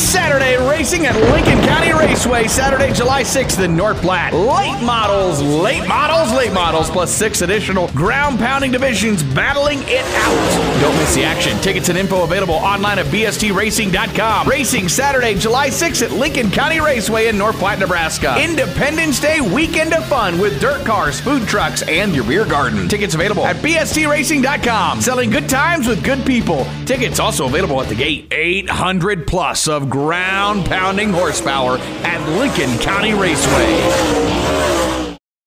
Saturday racing at Lincoln County Raceway, Saturday, July 6th in North Platte. Late models, late models, models, plus six additional ground pounding divisions battling it out. Don't miss the action. Tickets and info available online at bstracing.com. Racing Saturday, July 6th at Lincoln County Raceway in North Platte, Nebraska. Independence Day weekend of fun with dirt cars, food trucks, and your beer garden. Tickets available at bstracing.com. Selling good times with good people. Tickets also available at the gate. 800 plus of ground pounding horsepower at Lincoln County Raceway.